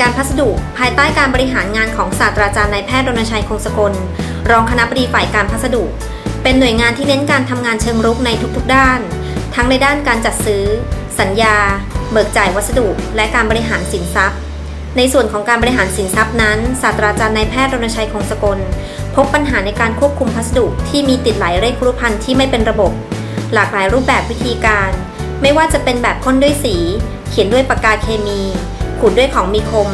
การพัสดุ ภายใต้การบริหารงานของศาสตราจารย์นายแพทย์รณชัยคงสกล รองคณะบดีฝ่ายการพัสดุ เป็นหน่วยงานที่เน้นการทำงานเชิงรุกในทุกๆด้าน ทั้งในด้านการจัดซื้อ สัญญา เบิกจ่ายวัสดุ และการบริหารสินทรัพย์ ในส่วนของการบริหารสินทรัพย์นั้นศาสตราจารย์นายแพทย์รณชัยคงสกล พบปัญหาในการควบคุมพัสดุที่มีติดหลายเลขครุพันธ์ที่ไม่เป็นระบบ หลากหลายรูปแบบวิธีการ ไม่ว่าจะเป็นแบบพ่นด้วยสี เขียนด้วยปากกาเคมี ขูดด้วยของมีคม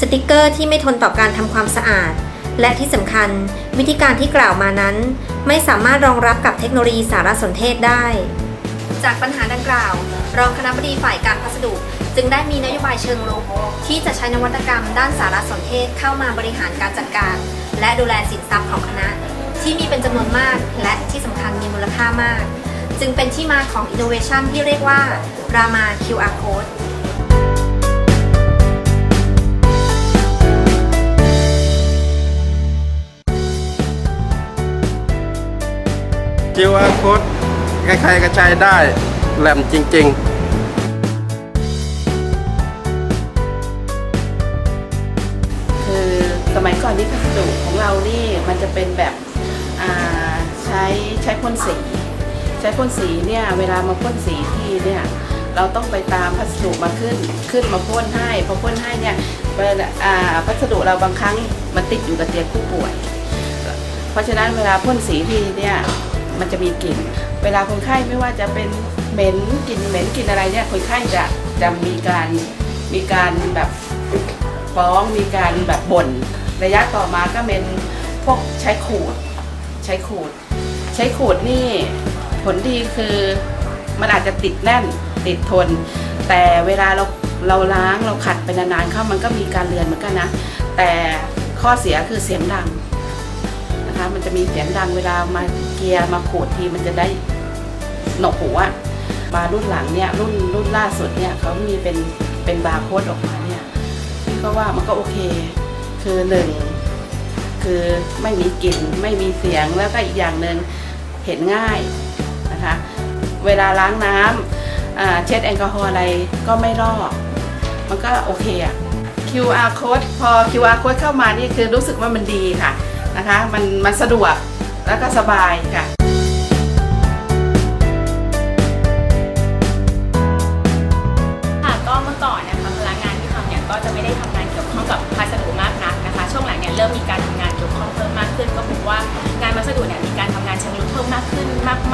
สติกเกอร์ที่ไม่ทนต่อการทำความสะอาด และที่สำคัญวิธีการที่กล่าวมานั้น ไม่สามารถรองรับกับเทคโนโลยีสารสนเทศได้ จากปัญหาดังกล่าว รองคณะบดีฝ่ายการพัสดุ จึงได้มีนโยบายเชิงรุกที่จะใช้นวัตกรรมด้านสารสนเทศเข้ามาบริหารการจัดการ และดูแลสินทรัพย์ของคณะ ที่มีเป็นจำนวนมาก และที่สำคัญมีมูลค่ามาก จึงเป็นที่มาของ innovation ที่เรียกว่า Rama QR Code QR code ใครๆก็ใช้ได้แหลมจริงคือสมัยก่อนที่พัสดุของเรานี่มันจะเป็นแบบใช้ใช้พ่นสี ใช้พ่นสีเนี่ยเวลามาพ่นสีที่เนี่ยเราต้องไปตามพัสดุมาขึ้นขึ้นมาพ่นให้พอพ่นให้เนี่ยพัสดุเราบางครั้งมันติดอยู่กับเตียงผู้ป่วย เพราะฉะนั้นเวลาพ่นสีที่เนี่ย มันจะมีกลิ่น เวลาคนไข้ไม่ว่าจะเป็นเหม็นกลิ่นเหม็นกลิ่นอะไรเนี่ยคนไข้จะจะมีการมีการแบบฟ้องมีการแบบบ่นระยะต่อมาก็เป็นพวกใช้ขูด ใช้ขูด ใช้ขูดนี่ผลดีคือมันอาจจะติดแน่นติดทน แต่เวลาเราเราล้างเราขัดไปนานๆเข้ามันก็มีการเลือนเหมือนกันนะ แต่ข้อเสียคือเสียงดัง มันจะมีเสียงดังเวลามาเกียร์มาขูดทีมันจะได้หนวกหูอะมารุ่นหลังเนี่ยรุ่นรุ่นล่าสุดเนี่ยเขามีเป็นเป็นบาร์โค้ดออกมาเนี่ยพี่ก็ว่ามันก็โอเค คือหนึ่งคือไม่มีกลิ่นไม่มีเสียงแล้วก็อีกอย่างหนึ่งเห็นง่ายนะคะ เวลาล้างน้ำอ่าเช็ดแอลกอฮอล์อะไรก็ไม่ลอก มันก็โอเคอะ QR code พอ QR code เข้ามานี่คือรู้สึกว่ามันดีค่ะ นะคะ มันมันสะดวกแล้วก็สบายค่ะค่ะก็เมื่อก่อนนะคะพลังงานที่ทำเนี่ยก็จะไม่ได้ทำงานเกี่ยวข้องกับพัสดุมากนักนะคะ ช่วงหลังเนี่ยเริ่มมีการทำงานเกี่ยวข้องเพิ่มมากขึ้น ก็พบว่างานพัสดุเนี่ยมีการทำงานเชิงรุกเพิ่มมากขึ้น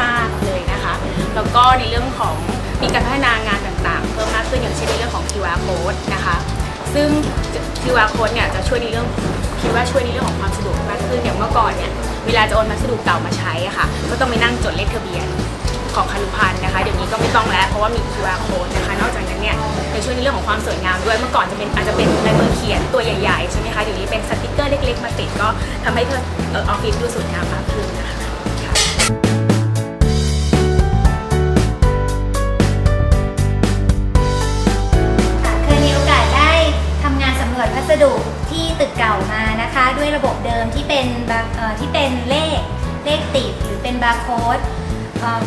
มาก ๆเลยนะคะ แล้วก็ในเรื่องของมีการพัฒนางานต่างๆ เพิ่มมากขึ้นอย่างเช่นในเรื่องของ QR code นะคะ ซึ่ง QR code เนี่ยจะช่วยในเรื่องคิดว่าช่วยในเรื่องของความสะดวก มื่อก่อนเนี่ยเวลาจะโอนพัสดุเก่ามาใช้อะค่ะ ก็ต้องไปนั่งจดเลขทะเบียนของคารุพันธ์นะคะเดี๋ยวนี้ก็ไม่ต้องแล้วเพราะว่ามี QR code นะคะ นอกจากนั้นเนี่ยยังช่วยในเรื่องของความสวยงามด้วยเมื่อก่อนจะเป็นอาจจะเป็นลายมือเขียนตัวใหญ่ๆใช่ไหมคะเดี๋ยวนี้เป็นสติกเกอร์เล็กๆมาติดก็ทำให้เพื่อออฟฟิศดูสวยงามมากขึ้นนะคะ ด้วยระบบเดิมที่เป็นที่เป็นเลขเลขติดหรือเป็นบาร์โค้ด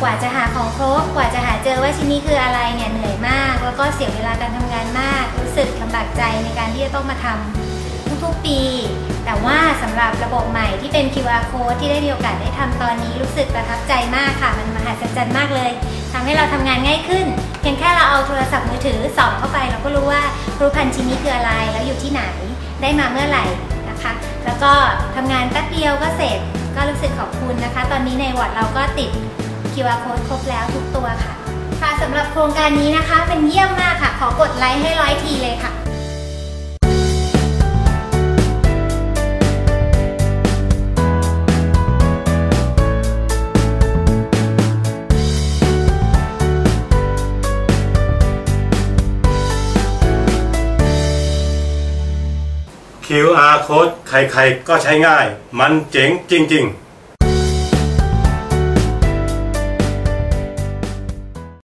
กว่าจะหาของครบกว่าจะหาเจอว่าชิ้นนี้คืออะไรเนี่ยเหนื่อยมาก แล้วก็เสียเวลาการทำงานมาก รู้สึกลำบากใจในการที่จะต้องมาทำทุกๆปี แต่ว่าสำหรับระบบใหม่ที่เป็น QR code ที่ได้มีโอกาสได้ทำตอนนี้รู้สึกประทับใจมากค่ะ มันมหัศจรรย์มากเลยทำให้เราทำงานง่ายขึ้น เพียงแค่เราเอาโทรศัพท์มือถือส่องเข้าไป เราก็รู้ว่ารูพันธ์ชิ้นนี้คืออะไรแล้วอยู่ที่ไหน ได้มาเมื่อไหร่ นะคะ แล้วก็ทำงานแป๊บเดียวก็เสร็จก็รู้สึกขอบคุณนะคะ ตอนนี้ในวอร์ดเราก็ติด QR code ครบแล้วทุกตัวค่ะ ค่ะสำหรับโครงการนี้นะคะเป็นเยี่ยมมากค่ะ ขอกดไลค์ให้ร้อยทีเลยค่ะ QR code ใครๆก็ใช้ง่าย มันเจ๋งจริง ๆ